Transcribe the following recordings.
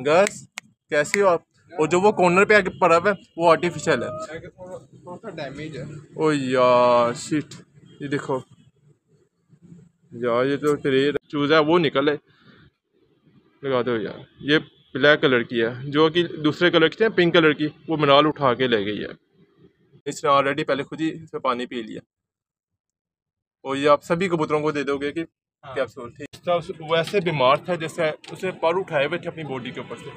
अंगस कैसी हो और जो वो कॉर्नर पे आके पड़ा हुआ है वो आर्टिफिशियल है। थोड़ा डैमेज है। ओ यार शिट ये देखो। यार ये तो तेरे चूज़ा है वो निकले लगा दो यार ये ब्लैक कलर की है जो कि दूसरे कलर की थी पिंक कलर की वो मनाल उठा के ले गई है। इसने ऑलरेडी पहले खुद ही इसमें पानी पी लिया। और ये आप सभी कबूतरों को दे दोगे कि कैप्सूल था उस- वैसे बीमार था जैसे उसे पर उठाए हुए थे अपनी बॉडी के ऊपर से।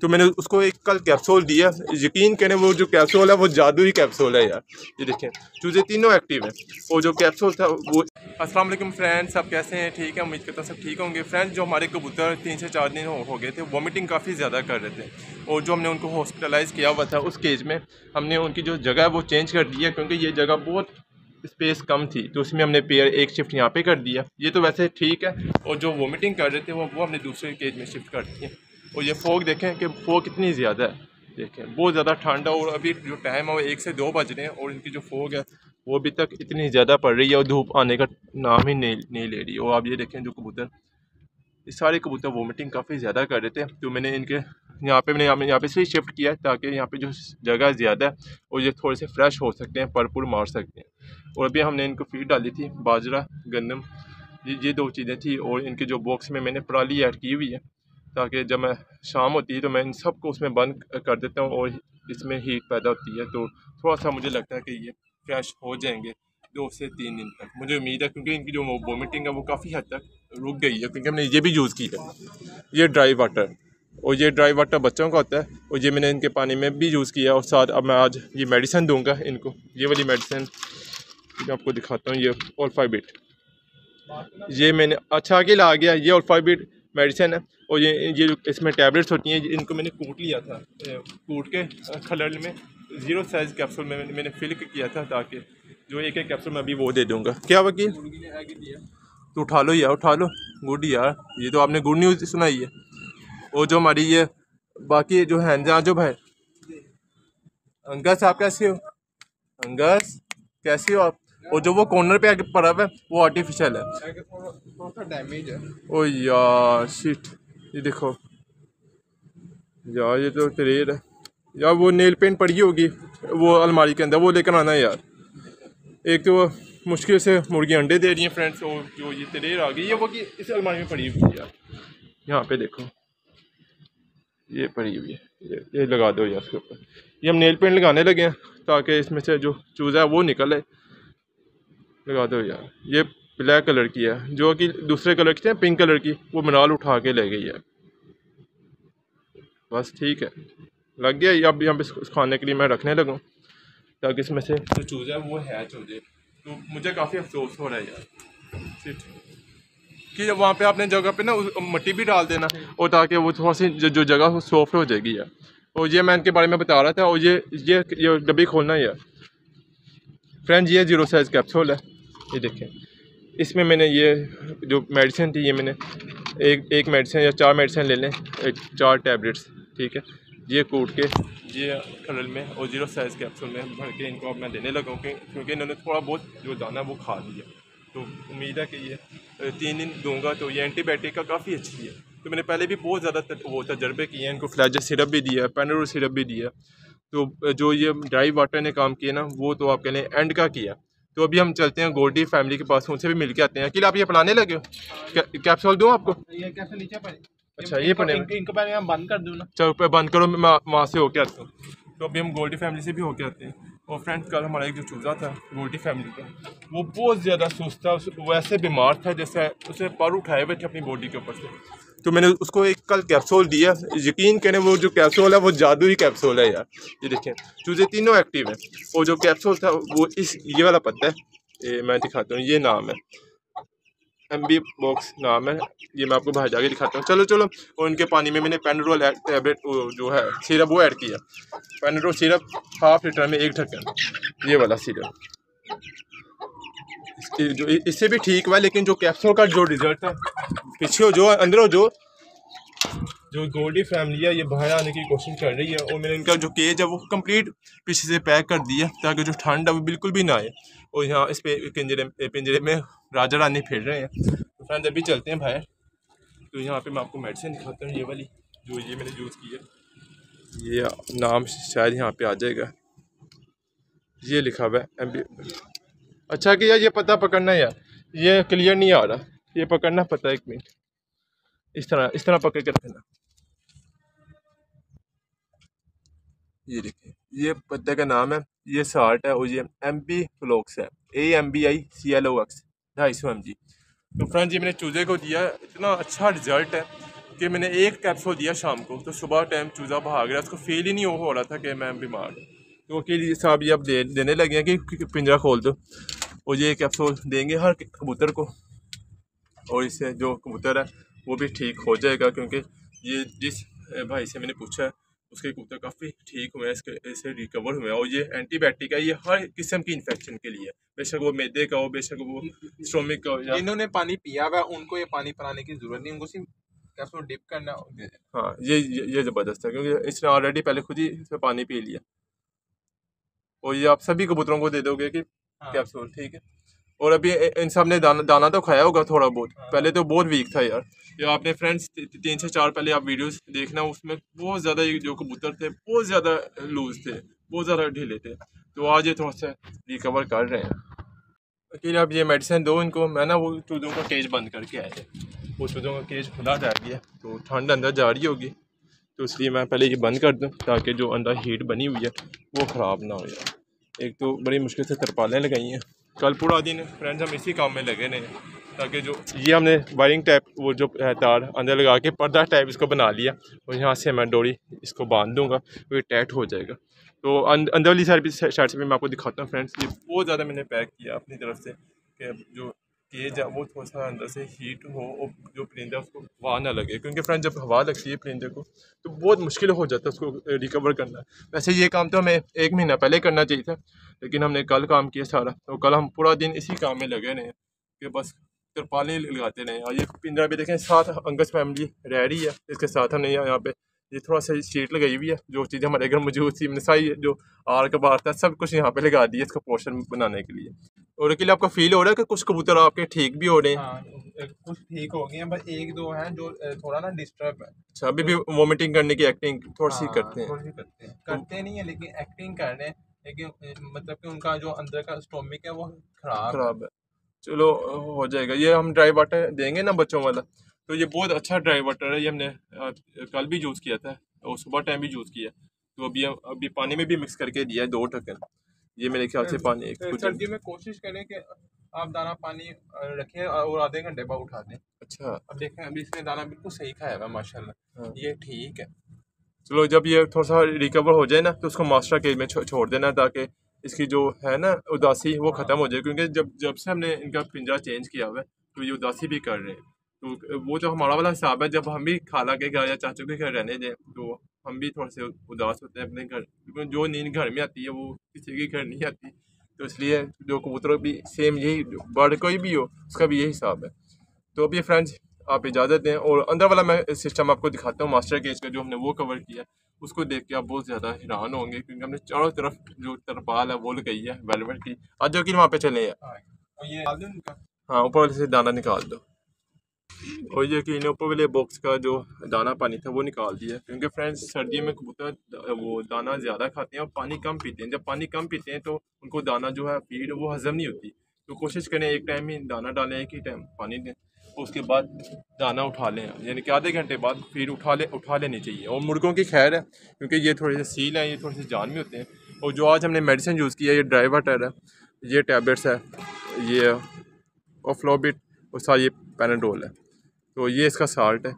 तो मैंने उसको एक कल कैप्सूल दिया। यकीन करें वो जो कैप्सूल है वो जादू ही कैप्सूल है यार। ये देखें चूज़े तीनों एक्टिव हैं। और जो कैप्सूल था वो अस्सलाम वालेकुम फ्रेंड्स आप कैसे हैं? ठीक है? उम्मीद करता हूँ सब ठीक होंगे। फ्रेंड्स जो हमारे कबूतर तीन से चार दिन हो, हो गए थे वॉमिटिंग काफ़ी ज़्यादा कर रहे थे। और जो हमने उनको हॉस्पिटलाइज़ किया हुआ था उस केज में हमने उनकी जो जगह है वो चेंज कर दी है क्योंकि ये जगह बहुत स्पेस कम थी तो उसमें हमने पेयर एक शिफ्ट यहाँ पे कर दिया। ये तो वैसे ठीक है, और जो वोमिटिंग कर रहे थे, वो वो हमने दूसरे केज में शिफ्ट कर दिए। और ये फोक देखें कि फोक कितनी ज़्यादा है। देखें, बहुत ज़्यादा ठंड, और अभी जो टाइम है वो एक से दो बज रहे हैं, और इनकी जो फोक है, वो अभी तक इतनी ज़्यादा पड़ रही है, और धूप आने का नाम ही नहीं नहीं ले रही और आप ये देखें, जो कबूतर सारे कबूतर वोमिटिंग काफ़ी ज़्यादा कर रहे थे तो मैंने इनके, यहाँ पे मैंने, यहाँ पे से शिफ्ट किया है ताकि यहाँ पे जो जगह ज़्यादा है और ये थोड़े से फ्रेश हो सकते हैं भरपूर मार सकते हैं। और अभी हमने इनको फ़ीड डाली थी, बाजरा गंदम ये ये दो चीज़ें थी और इनके जो बॉक्स में मैंने पराली ऐड की हुई है, ताकि जब मैं शाम होती है तो मैं इन सबको उसमें बंद कर देता हूँ और इसमें हीट पैदा होती है। तो थोड़ा सा मुझे लगता है कि ये फ्रेश हो जाएँगे। दो से तीन दिन तक। मुझे उम्मीद है क्योंकि इनकी जो वोमिटिंग है वो काफ़ी हद तक रुक गई है, क्योंकि हमने ये भी यूज़ की है। ये ड्राई वाटर और ये ड्राई वाटर बच्चों का होता है, और ये मैंने इनके पानी में भी यूज़ किया और साथ अब मैं आज ये मेडिसिन दूँगा इनको। ये वाली मेडिसिन मैं आपको दिखाता हूँ, ये ओल्फाइबिट ये मैंने अच्छा आगे ला गया, ये ओल्फाइबिट मेडिसिन है, और ये ये इसमें टैबलेट्स होती हैं, इनको मैंने कूट लिया था। कूट के खलल में ज़ीरो साइज़ कैप्सूल में मैंने फिल किया था ताकि जो एक एक कैप्सूल मैं अभी वो दे दूँगा। क्या वकील? तो उठा लो यार, उठा लो। गुड यार। ये तो आपने गुड न्यूज़ सुनाई है। और जो हमारी ये बाकी जो है जहाँ जो भाई अंगस, आप कैसे हो? अंगस, कैसे हो आप? और जो वो कॉर्नर पे आके पड़ा हुआ है, वो आर्टिफिशियल है। ओ यार शिट ये देखो। यार, ये तो तरेर है। यार, वो नेल पेंट पड़ी होगी, वो अलमारी के अंदर, वो लेकर आना है यार। एक तो मुश्किल से मुर्गी अंडे दे रही हैं फ्रेंड्स और जो ये तरेर आ गई है वो कि इस अलमारी में पड़ी हुई है। यार यहाँ पे देखो। ये पड़ी हुई है। ये, लगा दो यार इसके ऊपर। ये हम नेल पेंट लगाने लगे हैं ताकि इसमें से जो चूज़ा है वो निकले। लगा दो यार। ये ब्लैक कलर की है। जो कि दूसरे कलर की थी पिंक कलर की वो मनाल उठा के ले गई है। बस ठीक है। लग गया। ये अब यहाँ पे खाने के लिए मैं रखने लगूँ। ताकि इसमें से? जो चूज़ है वो हो जाए तो मुझे काफ़ी अफसोस हो रहा है यार। ठीक कि जब वहाँ पे आपने जगह पे ना मट्टी भी डाल देना और ताकि वो थोड़ा सी जो, जो जगह सॉफ्ट हो जाएगी यार। और ये मैं इनके बारे में बता रहा था और ये ये ये डब्बी खोलना है यार। फ्रेंड ये ज़ीरो साइज़ कैप्सूल है। ये देखें। इसमें मैंने ये जो मेडिसिन थी ये मैंने एक एक मेडिसिन या चार मेडिसिन ले लें चार टैबलेट्स ठीक है? ये कूट के। ये खलल में और ज़ीरो साइज़ कैप्सूल में भर के इनको अब मैं देने लगा हूँ क्योंकि इन्होंने थोड़ा बहुत जो दाना है वो खा लिया। तो उम्मीद है कि ये तीन दिन दूँगा तो ये एंटीबायोटिक का काफ़ी अच्छी है। तो मैंने पहले भी बहुत ज़्यादा वो तजर्बे किए हैं इनको फ्लैजर सिरप भी दिया पेनोर सिरप भी दिया। तो जो ये ड्राई वाटर ने काम किया ना वो तो आप कह लें एंड का किया। तो अभी हम चलते हैं गोल्डी फैमिली के पास उनसे भी मिल के आते हैं। अकेले आप ये पिलाने लगे हो? कै- कैप्सूल दूँ आपको? ये कैसे नीचे पड़े। अच्छा, ये पड़े इनको, इनको पहले मैं बंद कर दूँ ना। चलो बंद करो मैं वहाँ से होके आता हूँ। तो अभी हम गोल्डी फैमिली से भी होके आते हैं। और फ्रेंड्स कल हमारा एक जो चूज़ा था गोल्डी फैमिली का वो बहुत ज़्यादा सुस्त था उस वैसे बीमार था जैसे उसे पर उठाए हुए थे अपनी बॉडी के ऊपर से। तो मैंने उसको एक कल कैप्सूल दिया। यकीन करें वो जो कैप्सूल है वो जादुई कैप्सूल है यार। ये देखें चूज़े तीनों एक्टिव हैं। और जो कैप्सूल था वो इस ये वाला पत्ता है। ये मैं दिखाता हूँ ये नाम है। एम बी बॉक्स नाम है ये मैं आपको बाहर जाके दिखाता हूँ। चलो चलो और इनके पानी में मैंने पेनड्रोल टैबलेट जो है सिरप वो ऐड किया। पेनड्रोल सिरप हाफ़ लीटर में एक ढक्कन। ये वाला सिरप जो, इससे भी ठीक हुआ, लेकिन जो कैप्सूल का जो रिज़ल्ट है पीछे जो, अंदर जो जो गोल्डी फैमिली है, ये बाहर आने की कोशिश कर रही है और मैंने इनका जो केज है, वो कंप्लीट पीछे से पैक कर दिया ताकि जो ठंड है, वो बिल्कुल भी ना आए। और यहाँ इस पिंजरे पिंजरे में राजा रानी फिर रहे हैं। तो फ्रेंड अभी चलते हैं बाहर। तो यहाँ पे मैं आपको मेडिसिन दिखाता हूँ, ये वाली, जो ये मैंने यूज़ की है। ये नाम शायद यहाँ पे आ जाएगा। ये लिखा हुआ है एम अच्छा कि यार, ये पता पकड़ना यार। ये क्लियर नहीं आ रहा। ये पकड़ना पता एक मिनट इस तरह इस तरह पकड़ के रखना। ये देखिए, ये पत्ते का नाम है, ये साल्ट है और ये एम पी फ्लोक्स है A M B I C L O X ढाई सौ एम जी तो फ्रेंड जी मैंने चूज़े को दिया, इतना अच्छा रिज़ल्ट है कि मैंने एक कैप्सूल दिया शाम को तो सुबह टाइम चूज़ा भाग रहा उसको फील ही नहीं हो रहा था कि मैं बीमार तो वकील साहब, ये अब दे, देने लगे हैं कि पिंजरा खोल दो। और ये कैप्सूल देंगे हर कबूतर को, और इससे जो कबूतर है वो भी ठीक हो जाएगा क्योंकि ये जिस भाई से मैंने पूछा है उसके कबूतर काफ़ी ठीक हुए हैं इसके इससे रिकवर हुए हैं और ये एंटीबायोटिक है ये हर किस्म की इन्फेक्शन के लिए बेशक वो मैदे का हो बेशक वो स्टोमिक का हो या जिन्होंने पानी पिया हुआ उनको ये पानी पिलाने की ज़रूरत नहीं उनको सिर्फ़ कैप्सूल डिप करना हाँ ये ये, ये ज़बरदस्त है क्योंकि इसने ऑलरेडी पहले खुद ही इसमें पानी पी लिया। और ये आप सभी कबूतरों को दे दोगे कि हाँ। कैप्सूल ठीक है? और अभी इन सबने दाना दाना तो खाया होगा थोड़ा बहुत। पहले तो बहुत वीक था यार। ये आपने फ्रेंड्स तीन से चार पहले आप वीडियोस देखना, उसमें बहुत ज़्यादा जो कबूतर थे, बहुत ज़्यादा लूज थे, बहुत ज़्यादा ढीले थे। तो आज ये थोड़ा सा रिकवर कर रहे हैं। अकेले आप ये मेडिसिन दो इनको। मैं ना वो चूज़ों का केज बंद करके आया। थे वो चूज़ों का केज खुला जा रही है तो ठंड अंदर जा रही होगी। तो इसलिए मैं पहले ये बंद कर दूँ, ताकि जो अंदर हीट बनी हुई है, वो ख़राब ना हो जाए। एक तो बड़ी मुश्किल से तरपालें लगाई हैं। कल पूरा दिन फ्रेंड्स हम इसी काम में लगे रहे ताकि जो ये हमने वायरिंग टाइप वो जो है तार अंदर लगा के पर्दा टाइप इसको बना लिया, और यहाँ से मैं डोरी इसको बाँध दूँगा वो ये टाइट हो जाएगा। तो अं- अंदर वाली साइड भी साइड से भी मैं आपको दिखाता हूँ फ्रेंड्स ये बहुत ज़्यादा मैंने पैक किया अपनी तरफ़ से, कि जो केज है वो थोड़ा सा अंदर से हीट हो और जो परिंदा उसको हवा ना लगे। क्योंकि फ्रेंड जब हवा लगती है परिंदे को तो बहुत मुश्किल हो जाता है उसको रिकवर करना। वैसे ये काम तो हमें एक महीना पहले करना चाहिए था, लेकिन हमने कल काम किया सारा। तो कल हम पूरा दिन इसी काम में लगे रहे कि बस तिरपालें लगाते रहे। और ये पिंजरा भी देखें, साथ अंगस फैमिली रह रही है, इसके साथ हमने यहाँ पे ये थोड़ा सा शीट लगाई हुई है, जो चीज़ें हमारे घर मौजूद थी मैंने सारी जो आर का बार था, सब कुछ यहाँ पे लगा दिया इसका पोर्शन बनाने के लिए। और अकेले आपको फील हो रहा है कि कुछ कबूतर आपके ठीक भी हो रहे हैं हाँ कुछ ठीक हो गए हैं बस एक दो हैं जो थोड़ा ना डिस्टर्ब है। अच्छा अभी भी वोमिटिंग करने की एक्टिंग थोड़ी सी हाँ, करते हैं। थोड़ी सी करते हैं। करते नहीं है लेकिन एक्टिंग कर रहे हैं। लेकिन मतलब कि उनका जो अंदर का स्टोमिक है वो खराब खराब है। चलो हो जाएगा। ये हम ड्राई वाटर देंगे ना बच्चों वाला? तो ये बहुत अच्छा ड्राई वाटर है। ये हमने कल भी यूज़ किया था और सुबह टाइम भी यूज़ किया। तो अभी अभी पानी में भी मिक्स करके दिया है दो ढक्कन। ये मेरे ख्याल से पानी एक तो कुछ सर्दी में कोशिश करें कि आप दाना पानी रखें और आधे घंटे बाद उठा दें। अच्छा। अब देखें अभी इसने दाना बिल्कुल सही खाया हुआ है माशाल्लाह। हाँ। ये ठीक है। चलो जब ये थोड़ा सा रिकवर हो जाए ना तो उसको मास्टर केज में छो, छोड़ देना ताकि इसकी जो है ना उदासी वो ख़त्म हो जाए क्योंकि जब जब से हमने इनका पिंजरा चेंज किया हुआ है तो ये उदासी भी कर रहे हैं। तो वो जो हमारा वाला हिसाब है जब हम भी खाला के घर या चाचू के घर रहने दें तो हम भी थोड़े से उदास होते हैं अपने घर क्योंकि जो नींद घर में आती है वो किसी के घर नहीं आती। तो इसलिए जो कबूतर भी सेम यही बर्ड कोई भी हो उसका भी यही हिसाब है। तो अभी फ्रेंड्स आप इजाज़त दें और अंदर वाला मैं सिस्टम आपको दिखाता हूँ मास्टर केज का जो हमने वो कवर किया उसको देख के आप बहुत ज़्यादा हैरान होंगे क्योंकि हमने चारों तरफ़ जो तरपाल है वो लगाई है वेलवेट की। आज जो कि वहाँ पे चले। हैं हाँ हाँ ऊपर वाले से दाना निकाल दो। और ये कि ऊपर वाले बॉक्स का जो दाना पानी था, वो निकाल दिया। क्योंकि फ्रेंड्स सर्दियों में कबूतर, वो दाना ज़्यादा खाते हैं और पानी कम पीते हैं। जब पानी कम पीते हैं तो उनको दाना जो है फ़ीड वो हज़म नहीं होती। तो कोशिश करें, एक टाइम ही दाना डालें, एक ही टाइम पानी दें, उसके बाद दाना उठा लें। यानी कि आधे घंटे बाद फिर उठा ले, उठा लेनी चाहिए। और मुर्गों की खैर है, क्योंकि ये थोड़े से सील हैं, ये थोड़े से जान में होते हैं। और जो आज हमने मेडिसिन यूज़ किया, ये ड्राई वाटर है, ये टैबलेट्स है, ये ऑफ्लोबिट और सारा ये पैनाडोल है। तो ये इसका साल्ट है।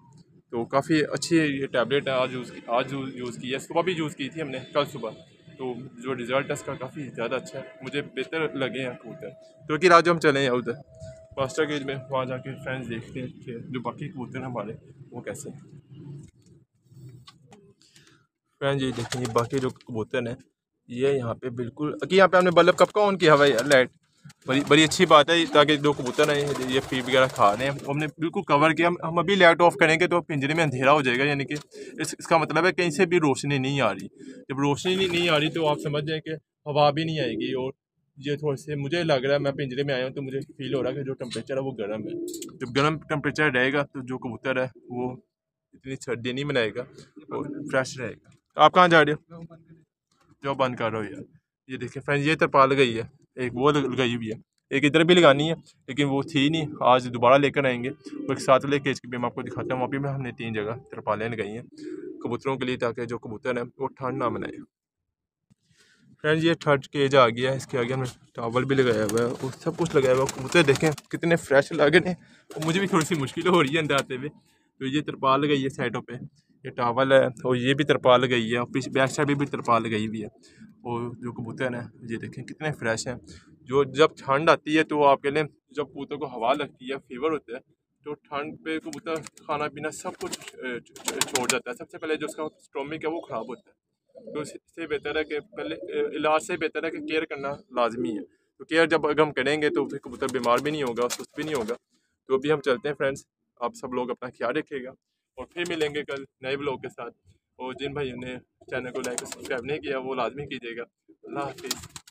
तो काफ़ी अच्छी ये टैबलेट है, आज यूज़ की, आज यूज़ की है। सुबह भी यूज़ की थी हमने, कल सुबह। तो जो रिज़ल्ट है इसका काफ़ी ज़्यादा अच्छा है। मुझे बेहतर लगे हैं कबूतर। तो कि आज हम चले हैं उधर मास्टर गेज में वहाँ जाके फ्रेंड्स देखते हैं कि जो बाकी कबूतर हैं हमारे, वो कैसे हैं। फ्रेंड्स ये देखें बाकी जो कबूतर हैं, ये यहाँ पे बिल्कुल कि यहाँ पे हमने बल्ब कब का ऑन किया हुआ है लाइट बड़ी बड़ी अच्छी बात है ताकि जो कबूतर हैं ये फ़ीड वगैरह खा रहे हैं। हमने बिल्कुल कवर किया। हम अभी लाइट ऑफ़ करेंगे तो पिंजरे में अंधेरा हो जाएगा यानी कि इस, इसका मतलब है कहीं से भी रोशनी नहीं आ रही। जब रोशनी नहीं, नहीं आ रही तो आप समझ जाएँ कि हवा भी नहीं आएगी और ये थोड़े से मुझे लग रहा है मैं पिंजरे में आया हूँ तो मुझे फील हो रहा है कि जो टेम्परेचर है वो गर्म है। जब गर्म टेम्परेचर रहेगा तो जो कबूतर है वो इतनी सर्दी नहीं बनाएगा और फ्रेश रहेगा। आप कहाँ जा रहे हो? जो बंद कर रहे हो यार। ये देखिए फ्रेंड्स ये तरपाल गई है। एक वो लगाई हुई है। एक इधर भी लगानी है, लेकिन वो थी नहीं। आज दोबारा लेकर आएँगे। और एक साथ वाले केज की भी मैं आपको दिखाता हूँ। वहाँ पे भी हमने तीन जगह तरपालें लगाई हैं, कबूतरों के लिए, ताकि जो कबूतर है, वो ठंड ना बनाए फ्रेंड ये थर्ड केज आ गया है। इसके आगे हमने टावल भी लगाया हुआ है, और सब कुछ लगाया हुआ है। कबूतर देखें, कितने फ्रेश लग रहे हैं। मुझे भी थोड़ी सी मुश्किल हो रही है अंदर आते हुए। तो ये तरपाल लगाई है साइडों पे। ये टावल है और ये भी तरपाल गई है और पीछे बैक साइड भी, भी तरपाल गई हुई है। और जो कबूतर हैं ये देखें कितने फ्रेश हैं। जो जब ठंड आती है तो आपके लिए जब कबूतर को हवा लगती है फीवर होता है तो ठंड पे कबूतर खाना पीना सब कुछ छोड़ जाता है। सबसे पहले जो उसका स्टोमिक है वो ख़राब होता है। तो इस- इससे बेहतर है कि पहले इलाज से बेहतर है कि केयर करना लाजमी है। तो केयर जब अगर हम करेंगे तो फिर कबूतर बीमार भी नहीं होगा सुस्त भी नहीं होगा। तो अभी हम चलते हैं फ्रेंड्स। आप सब लोग अपना ख्याल रखिएगा। और फिर मिलेंगे कल नए ब्लॉग के साथ। और जिन भाइयों ने चैनल को लाइक सब्सक्राइब नहीं किया, वो लाजमी कीजिएगा। अल्लाह हाफिज़।